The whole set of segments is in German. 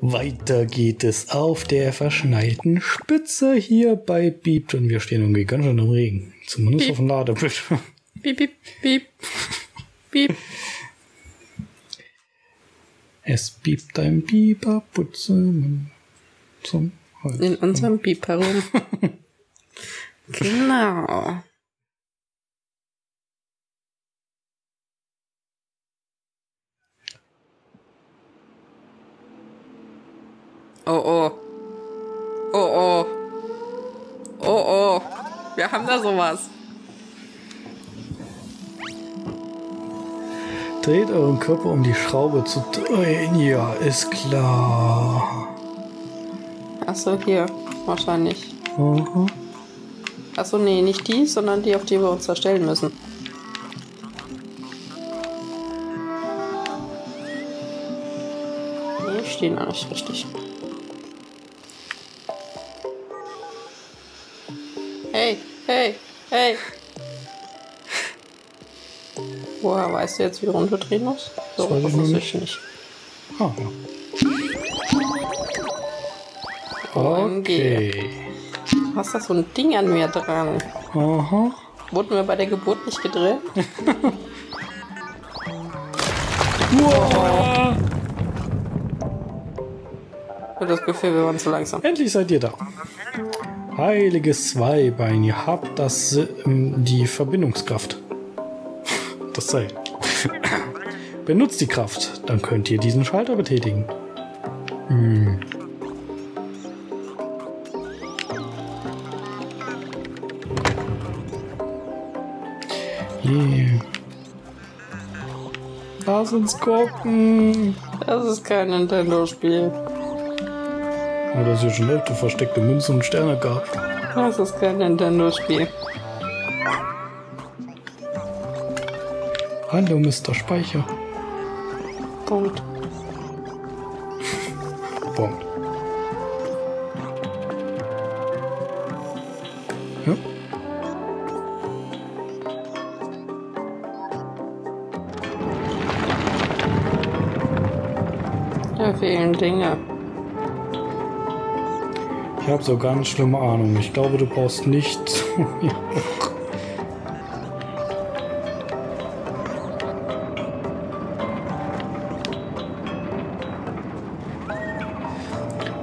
Weiter geht es auf der verschneiten Spitze hier bei Beep und wir stehen irgendwie ganz schön im Regen. Zumindest Piep. auf dem Ladebüsch. Piep, piep, piep. Piep. Es piept ein Pieper, putzen zum Holz. In unserem Piep herum. genau. Oh oh. Oh oh. Oh oh. Wir haben da sowas. Dreht euren Körper, um die Schraube zu drehen. Ja, ist klar. Achso, hier. Wahrscheinlich. Mhm. Achso, nee, nicht die, sondern die, auf die wir uns da stellen müssen. Nee, stehen noch nicht richtig. Woher weißt du jetzt, wie du runterdrehen musst? So, Das weiß ich ich nicht. Ah, ja. Okay. Du hast da so ein Ding an mir dran. Aha. Wurden wir bei der Geburt nicht gedrillt? Ich habe das Gefühl, wir waren zu langsam. Endlich seid ihr da. Heiliges Zweibein, ihr habt das, ähm, die Verbindungskraft. Das Seil. Benutzt die Kraft, dann könnt ihr diesen Schalter betätigen. Hm. Lass uns gucken. Das ist kein Nintendo-Spiel. Oder dass es schon öfter versteckte Münzen und Sterne gab. Das ist kein Nintendo-Spiel. Hallo, Mr. Speicher. Punkt. Punkt. Ja. Da fehlen Dinge. Ich habe so ganz schlimme Ahnung. Ich glaube, du brauchst nicht.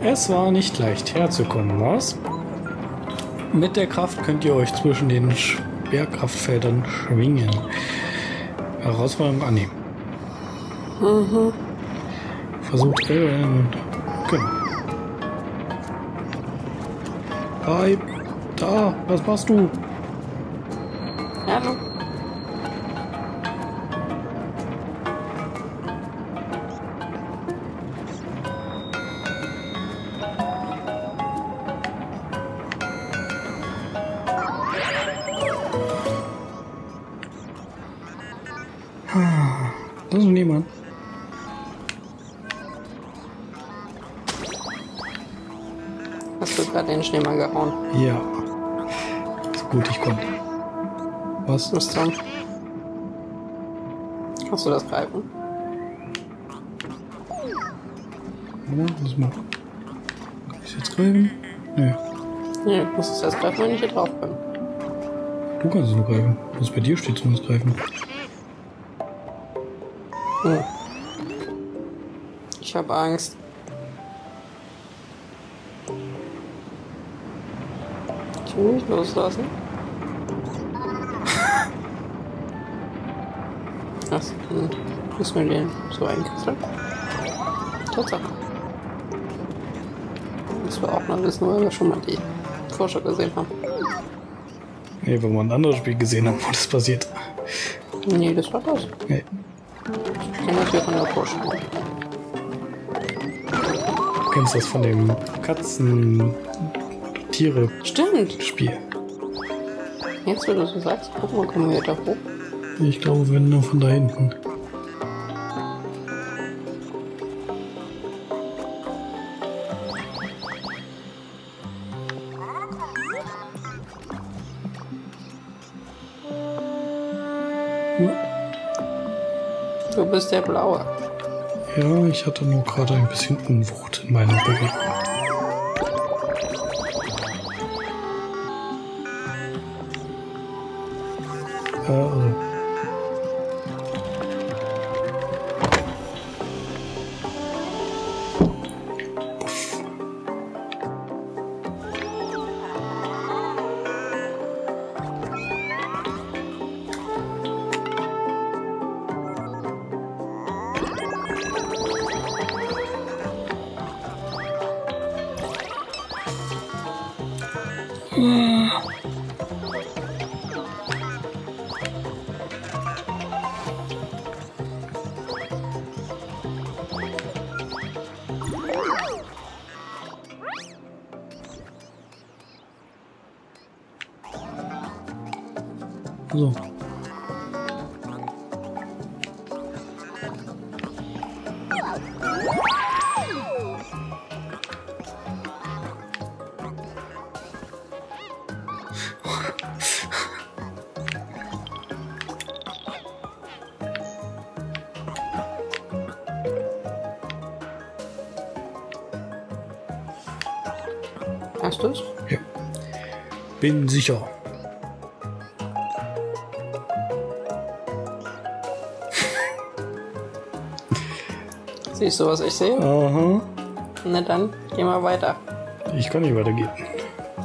Es war nicht leicht herzukommen, was? Mit der Kraft könnt ihr euch zwischen den Schwerkraftfeldern schwingen. Herausforderung annehmen. Versucht Aaron. Genau. Bleib da. Was machst du? Hallo? Das ist niemand. Gerade den Schneemann gehauen? Ja. So gut ich konnte. Was? Was dran? Kannst du das greifen? Ja, was mal. Kann ich jetzt greifen? Nö. Nee, du musst es erst greifen, wenn ich hier drauf bin. Du kannst es nur greifen. Was bei dir steht, zumindest greifen. Hm. Ich habe Angst. Ich will nicht loslassen. Was? Und mir den so einkrisseln? Tatsache. Das wir auch mal wissen, weil wir schon mal die Vorschau gesehen haben. Nee, wenn wir ein anderes Spiel gesehen haben, wo das passiert. Nee, das war das. Nee. Ich kenne das hier von der Vorschau. Du kennst das von dem Katzen-Tiere-Spiel. Stimmt. Jetzt, wenn du so sagst, guck mal, kommen wir da hoch. Ich glaube, wenn nur von da hinten. Du bist der Blaue. Ja, ich hatte nur gerade ein bisschen Unwucht in meiner Bewegung. Äh, So. Hast du's? Ja. Bin sicher. Siehst du, was ich sehe? Aha. Na dann, geh mal weiter. Ich kann nicht weitergehen.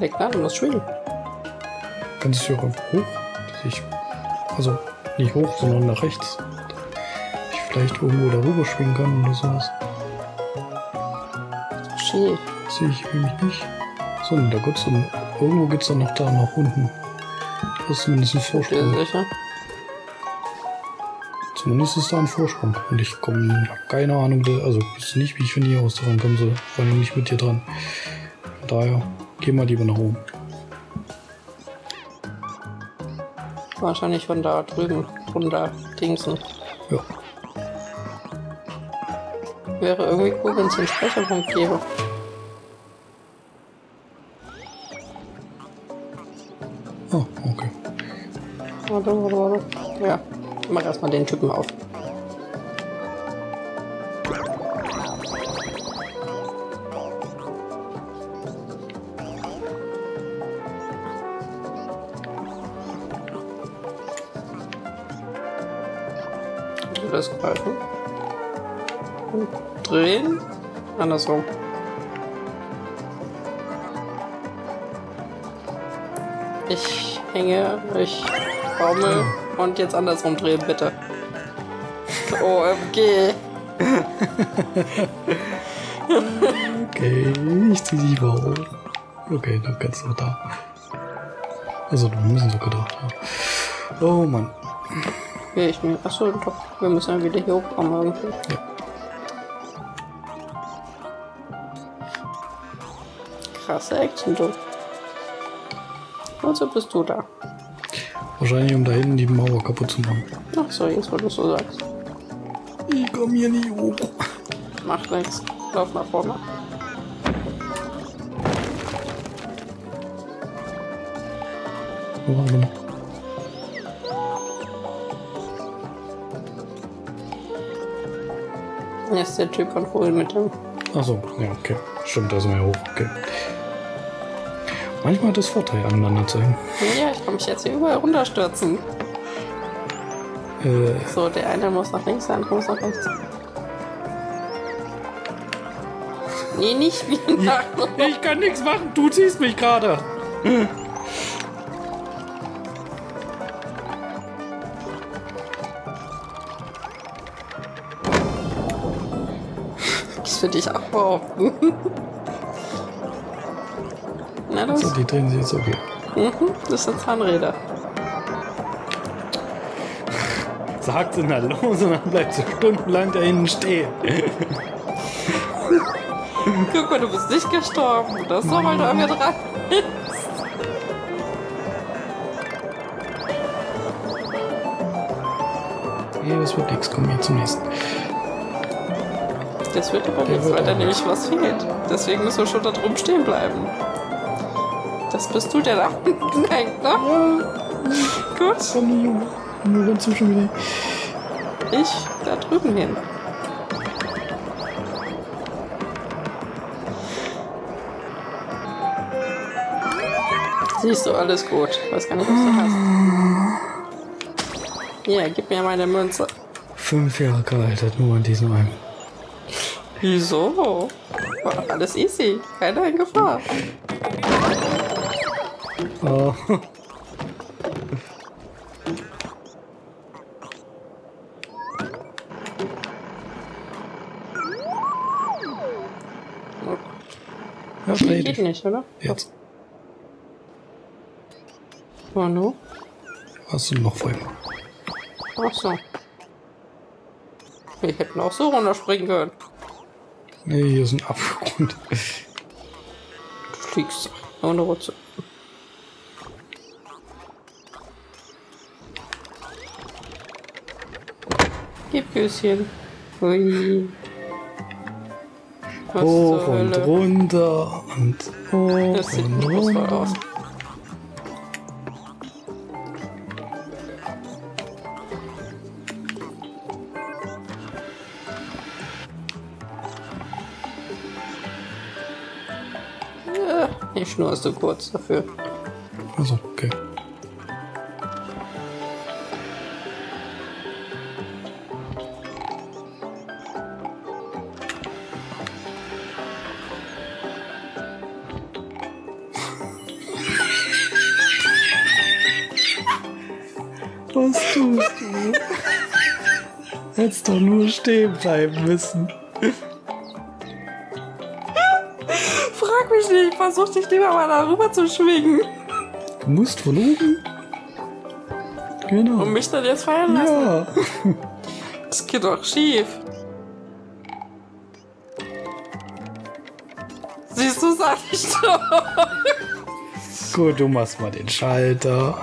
Ja klar, du musst schwingen. Kannst du auch hoch? Ich, also nicht hoch, sondern nach rechts. Ich vielleicht irgendwo darüber schwingen kann oder sowas. Schiel. Sehe ich nämlich nicht. So, da geht's dann, irgendwo geht's dann noch da nach unten. Das ist zumindest ein Vorsprung. sicher? Zumindest ist da ein Vorsprung. Und ich komme, hab keine Ahnung, also ich nicht, wie ich von hier aus dran komme, so, vor allem nicht mit dir dran. Von daher, geh mal lieber nach oben. Wahrscheinlich von da drüben runter dingsen. Ja. Wäre irgendwie cool, wenn es einen Speicherpunkt gäbe. Oh, okay. Warte, warte, warte. Ja, mach erstmal den Typen auf. Kannst du das greifen? Und drehen? Andersrum. Ich hänge, ich baumel und jetzt andersrum drehen, bitte. OMG. Okay, ich zieh dich mal hoch. Okay, du kannst doch da. Also, wir müssen sogar da. Ja. Oh Mann. Okay, ich nehme. Achso, doch. Wir müssen ja wieder hier hochkommen irgendwie. Ja. Krasse Action, du. Und so bist du da. Wahrscheinlich, um da hinten die Mauer kaputt zu machen. Ach so, jetzt, wo du so sagst. Ich komm hier nicht hoch. Macht nichts. Lauf nach vorne. Mal. Jetzt ist der Typ von vorhin mit dem. Achso, ja, okay. Stimmt, da sind wir hoch. Okay. Manchmal hat es Vorteil, aneinander zu hängen. Ja, ich kann mich jetzt hier überall runterstürzen. Äh, So, der eine muss nach links, der andere muss nach rechts. Nee, nicht wie nach. ich kann nichts machen, du ziehst mich gerade. Das würde ich auch behaupten. Na los. So, die drehen sich jetzt okay. Mhm, das sind Zahnräder. Sagt sie na los und dann bleibt sie stundenlang da hinten stehen. Guck mal, du bist nicht gestorben. Das ist doch, du an mir dran. Nee, das wird nichts. Komm hier zum nächsten. Das wird aber nichts, weil da nämlich was fehlt. Deswegen müssen wir schon da drum stehen bleiben. Das bist du, der da hängt, ne? Ja. Gut. Sonne, Junge. Nur ganz wieder. Ich da drüben hin. Siehst du, alles gut. Weiß gar nicht, was du hast. Hier, gib mir meine Münze. Fünf Jahre gealtert, nur an diesem einen. Wieso? War doch alles easy. Keiner in Gefahr. Oh. Ja, Geht nicht, oder? Jetzt. Oh, no. Hast du noch voll. Ach so. Wir hätten auch so runterspringen können. Nee, hier ist ein Abgrund. Du fliegst ohne Rutze. Gib Küsschen. Hui. Was Hoch und runter und hoch Das sieht und voll aus. runter. Ja, die Schnur ist zu kurz dafür. Also, okay. Stehen bleiben müssen. Frag mich nicht, versuch dich lieber mal darüber zu schwingen. Du musst von oben. Genau. Und mich dann jetzt fallen lassen. Ja. Das geht doch schief. Siehst du, sag ich doch. Gut, du machst mal den Schalter.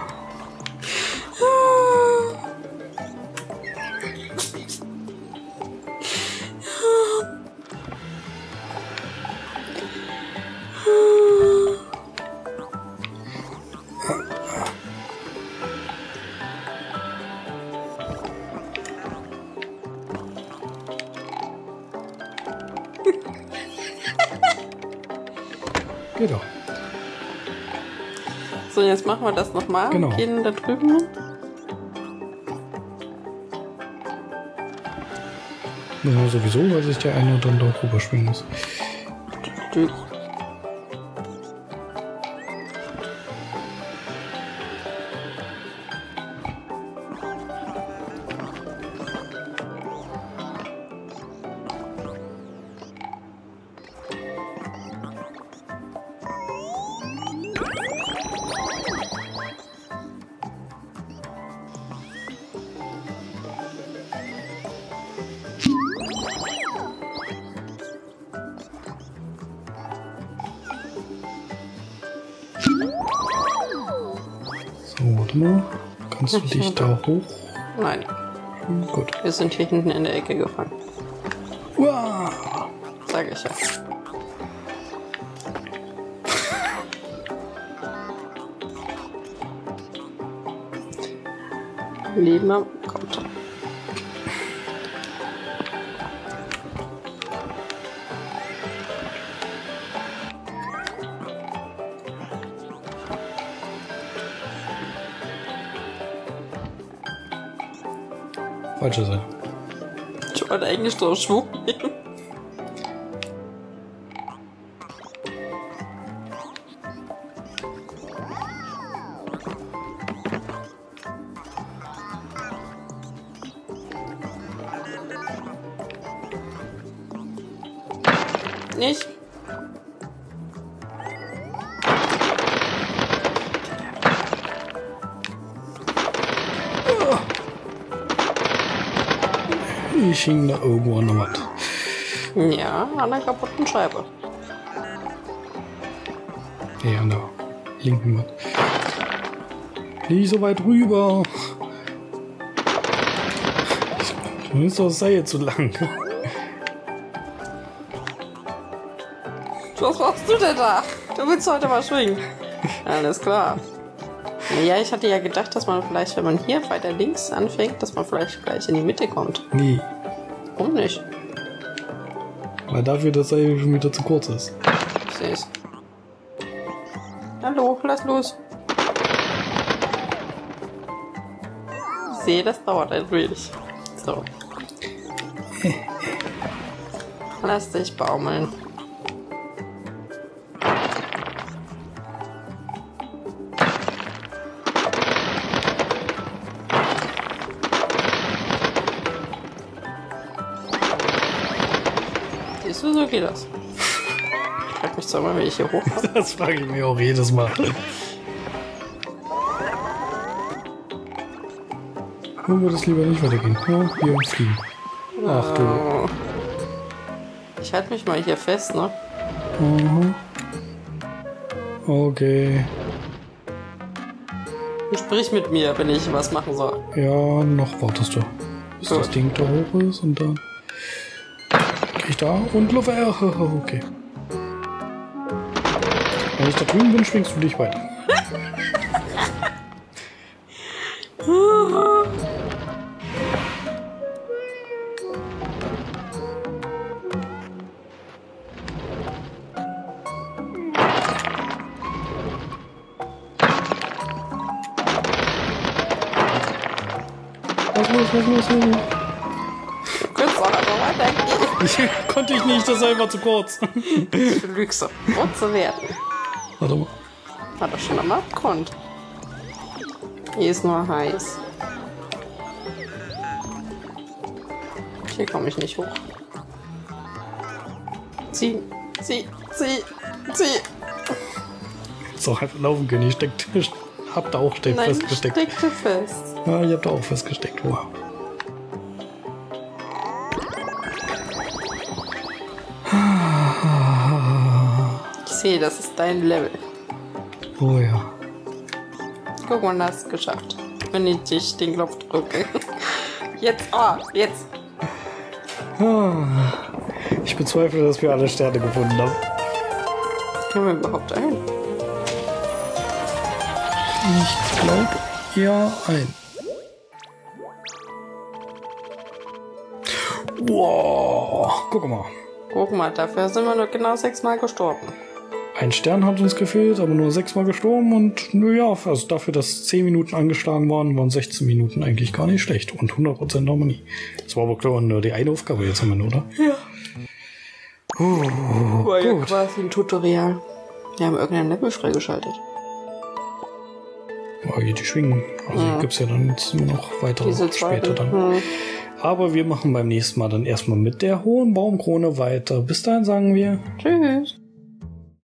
Geht doch. So, jetzt machen wir das nochmal. Genau. Gehen da drüben. Ja, sowieso, weil sich der eine dann dort rüberschwingen muss. Dü- So, warte mal. Kannst du dich da hoch? Nein, Gut. wir sind hier hinten in der Ecke gefangen. Uah. Sag ich ja. Leben am kommt. Falsche. Ich wollte eigentlich so Schwung. Nicht? Ich hing da irgendwo an der Wand. Ja, an der kaputten Scheibe. Nee, an der linken Wand. Nicht so weit rüber. Ist doch das Seil zu lang. Was machst du denn da? Du willst heute mal schwingen. Alles klar. Ja, ich hatte ja gedacht, dass man vielleicht, wenn man hier weiter links anfängt, dass man vielleicht gleich in die Mitte kommt. Nee, Warum nicht? Weil dafür das eigentlich schon wieder zu kurz ist. Ich seh's. Hallo, lass los. Ich sehe, das dauert ein wenig. So. lass dich baumeln. Geht das. Ich frag mich zwar mal, wie ich hier hochkomme. Das frage ich mich auch jedes Mal. Wo wird es lieber nicht weitergehen? Ja, hier fliegen. Ach du. Oh. Ich halte mich mal hier fest, ne? Mhm. Okay. Sprich mit mir, wenn ich was machen soll. Ja, noch wartest du. Bis Gut. das Ding da hoch ist und dann. Ich da und äh, Okay. Wenn ich da drüben bin, schwingst du dich weiter. Was los, was los, was los? Ich, konnte ich nicht, das war immer zu kurz. Du lügst. Rot zu werden. Warte mal. Hat er schon am Abgrund. Hier ist nur heiß. Hier komme ich nicht hoch. Zieh, zieh, zieh, zieh. So, einfach laufen können. Ich steckt, hab da auch Nein, festgesteckt. steckte fest. Ja, ich hab da auch festgesteckt. Wow. Sehe, das ist dein Level. Oh ja. Guck mal, hast es geschafft. Wenn ich dich den Knopf drücke. Jetzt, oh, jetzt. Ah. Ich bezweifle, dass wir alle Sterne gefunden haben. Können wir überhaupt ein? Ich glaube ja ein. Wow, guck mal. Guck mal, dafür sind wir nur genau sechsmal gestorben. Ein Stern hat uns gefehlt, aber nur sechsmal gestorben und naja, also dafür, dass 10 Minuten angeschlagen waren, waren 16 Minuten eigentlich gar nicht schlecht. Und 100% haben wir nie. Das war aber klar nur die eine Aufgabe jetzt wir nur, oder? Ja. Uh, War ja gut. quasi ein Tutorial. Wir haben irgendein Level freigeschaltet. Oh, hier die schwingen. Also Ja. gibt's ja dann jetzt nur noch weitere Diese später dann. Hm. Aber wir machen beim nächsten Mal dann erstmal mit der hohen Baumkrone weiter. Bis dahin sagen wir. Tschüss.